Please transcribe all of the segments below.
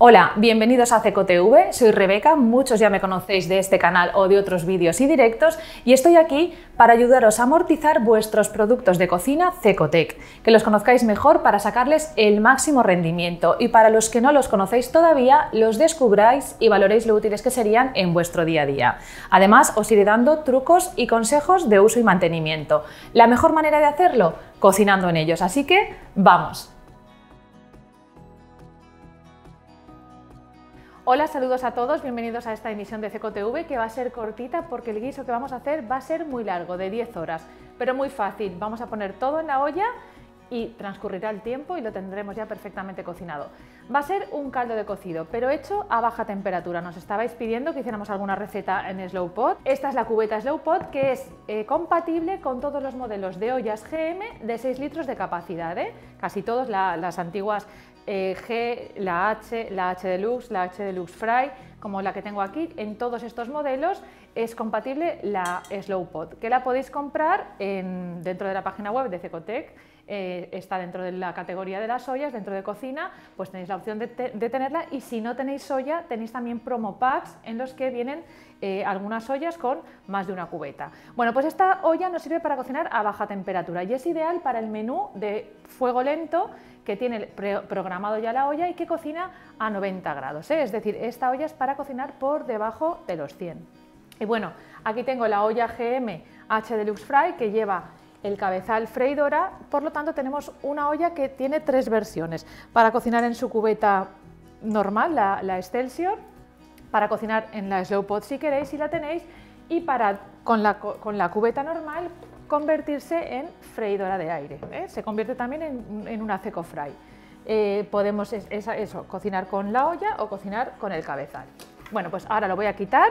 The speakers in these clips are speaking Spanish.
Hola, bienvenidos a CECOTV, soy Rebeca, muchos ya me conocéis de este canal o de otros vídeos y directos y estoy aquí para ayudaros a amortizar vuestros productos de cocina Cecotec, que los conozcáis mejor para sacarles el máximo rendimiento y para los que no los conocéis todavía, los descubráis y valoréis lo útiles que serían en vuestro día a día. Además, os iré dando trucos y consejos de uso y mantenimiento. La mejor manera de hacerlo, cocinando en ellos, así que ¡vamos! Hola, saludos a todos, bienvenidos a esta emisión de CECOTV que va a ser cortita porque el guiso que vamos a hacer va a ser muy largo, de 10 horas, pero muy fácil. Vamos a poner todo en la olla y transcurrirá el tiempo y lo tendremos ya perfectamente cocinado. Va a ser un caldo de cocido, pero hecho a baja temperatura. Nos estabais pidiendo que hiciéramos alguna receta en Slow Pot. Esta es la cubeta Slow Pot que es eh, compatible con todos los modelos de ollas GM de 6 litros de capacidad. ¿eh? Casi todos las antiguas eh, G, la H, la H Deluxe, la H Deluxe Fry, como la que tengo aquí, en todos estos modelos es compatible la Slow Pot, que la podéis comprar dentro de la página web de Cecotec, eh, está dentro de la categoría de las ollas, dentro de cocina, pues tenéis la opción de, tenerla y si no tenéis olla, tenéis también promo packs en los que vienen eh, algunas ollas con más de una cubeta. Bueno, pues esta olla nos sirve para cocinar a baja temperatura y es ideal para el menú de fuego lento que tiene programado ya la olla y que cocina a 90 grados. ¿eh? Es decir, esta olla es para cocinar por debajo de los 100. Y bueno, aquí tengo la olla GM H Deluxe Fry que lleva el cabezal freidora, por lo tanto tenemos una olla que tiene tres versiones, para cocinar en su cubeta normal, la, Excelsior, para cocinar en la Slow Pot si queréis, si la tenéis, y para con la, con la cubeta normal convertirse en freidora de aire. ¿eh? Se convierte también en, una seco fry. Eh, podemos eso, cocinar con la olla o cocinar con el cabezal. Bueno, pues ahora lo voy a quitar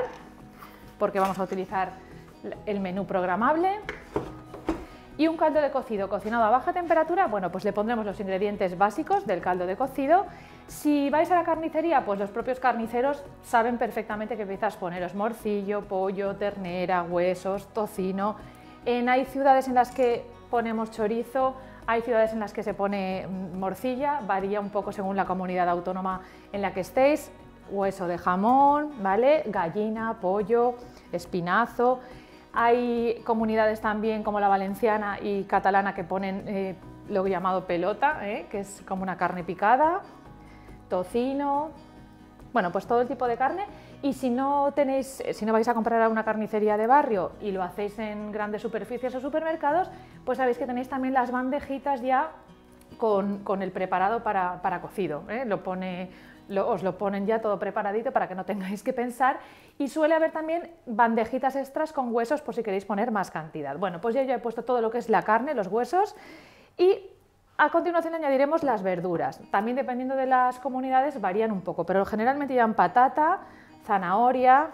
porque vamos a utilizar el menú programable. Y un caldo de cocido cocinado a baja temperatura, bueno, pues le pondremos los ingredientes básicos del caldo de cocido. Si vais a la carnicería, pues los propios carniceros saben perfectamente que empiezas poneros morcillo, pollo, ternera, huesos, tocino hay ciudades en las que ponemos chorizo, hay ciudades en las que se pone mm, morcilla, varía un poco según la comunidad autónoma en la que estéis, hueso de jamón, ¿vale? gallina, pollo, espinazo. Hay comunidades también como la valenciana y catalana que ponen eh, lo llamado pelota, ¿eh? que es como una carne picada, tocino, bueno, pues todo el tipo de carne y si no tenéis, si no vais a comprar a una carnicería de barrio y lo hacéis en grandes superficies o supermercados, pues sabéis que tenéis también las bandejitas ya con, el preparado para, cocido. ¿eh? Lo pone, os lo ponen ya todo preparadito para que no tengáis que pensar. Y suele haber también bandejitas extras con huesos por si queréis poner más cantidad. Bueno, pues ya yo he puesto todo lo que es la carne, los huesos y a continuación añadiremos las verduras. También dependiendo de las comunidades varían un poco, pero generalmente llevan patata, zanahoria,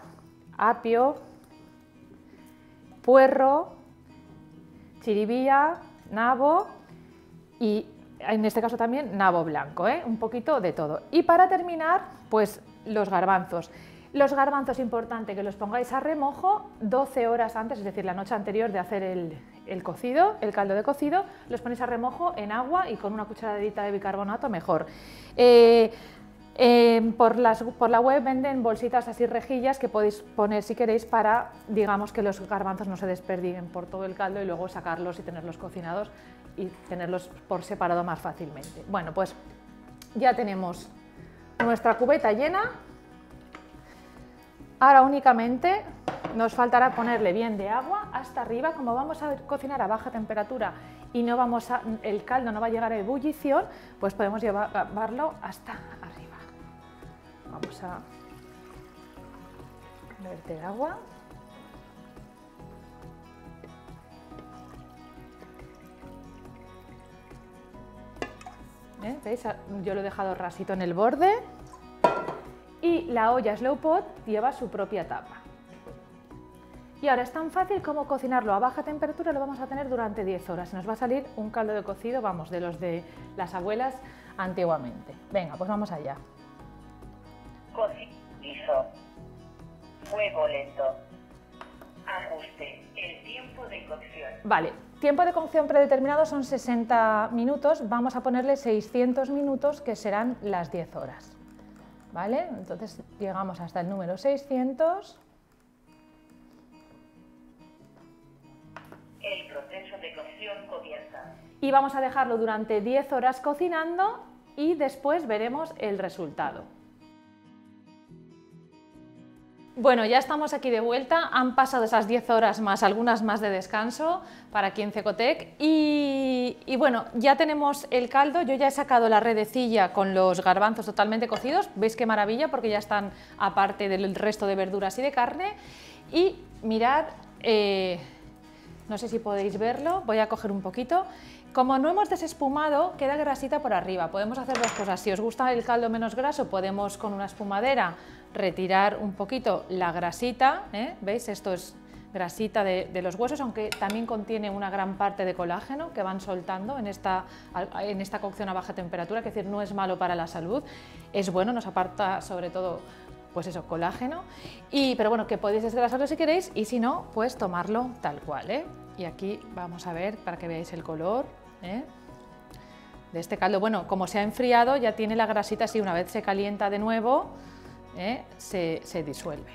apio, puerro, chiribía, nabo y en este caso también nabo blanco, ¿eh? un poquito de todo. Y para terminar, pues los garbanzos. Los garbanzos, importante que los pongáis a remojo 12 horas antes, es decir, la noche anterior de hacer el, cocido, el caldo de cocido, los ponéis a remojo en agua y con una cucharadita de bicarbonato mejor. Eh, por, la web venden bolsitas así rejillas que podéis poner si queréis para, digamos, que los garbanzos no se desperdiguen por todo el caldo y luego sacarlos y tenerlos cocinados y tenerlos por separado más fácilmente. Bueno, pues ya tenemos nuestra cubeta llena. Ahora únicamente nos faltará ponerle bien de agua hasta arriba, como vamos a cocinar a baja temperatura y no vamos el caldo no va a llegar a ebullición, pues podemos llevarlo hasta Vamos a verter agua. ¿Eh? ¿Veis? Yo lo he dejado rasito en el borde y la olla Slow Pot lleva su propia tapa. Y ahora es tan fácil como cocinarlo a baja temperatura, lo vamos a tener durante 10 horas. Nos va a salir un caldo de cocido, vamos, de los de las abuelas antiguamente. Venga, pues vamos allá. Cocido. Fuego lento. Ajuste. El tiempo de cocción. Vale, tiempo de cocción predeterminado son 60 minutos. Vamos a ponerle 600 minutos que serán las 10 horas. ¿vale? Entonces llegamos hasta el número 600. El proceso de cocción comienza. Y vamos a dejarlo durante 10 horas cocinando y después veremos el resultado. Bueno, ya estamos aquí de vuelta, han pasado esas 10 horas más, algunas más de descanso para aquí en Cecotec. Y, bueno, ya tenemos el caldo, yo ya he sacado la redecilla con los garbanzos totalmente cocidos, veis qué maravilla porque ya están aparte del resto de verduras y de carne. Y mirad, eh, no sé si podéis verlo, voy a coger un poquito, como no hemos desespumado, queda grasita por arriba. Podemos hacer dos cosas. Si os gusta el caldo menos graso, podemos con una espumadera retirar un poquito la grasita. ¿eh? ¿Veis? Esto es grasita de, los huesos, aunque también contiene una gran parte de colágeno que van soltando en esta, en esta cocción a baja temperatura, que es decir, no es malo para la salud, es bueno, nos aparta sobre todo pues eso, colágeno, y, pero bueno, que podéis desgrasarlo si queréis y si no, pues tomarlo tal cual. ¿eh? Y aquí vamos a ver para que veáis el color, ¿eh? de este caldo. Bueno, como se ha enfriado, ya tiene la grasita así, una vez se calienta de nuevo, ¿eh? se, disuelve.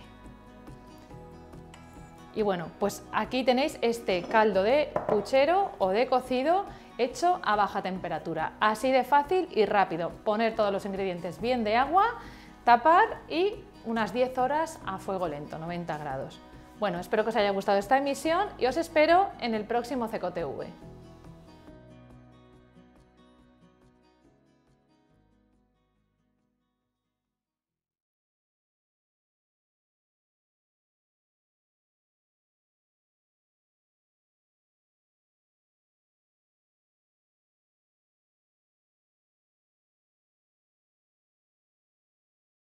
Y bueno, pues aquí tenéis este caldo de puchero o de cocido hecho a baja temperatura. Así de fácil y rápido. Poner todos los ingredientes bien de agua, tapar y unas 10 horas a fuego lento, 90 grados. Bueno, espero que os haya gustado esta emisión y os espero en el próximo CECOTV.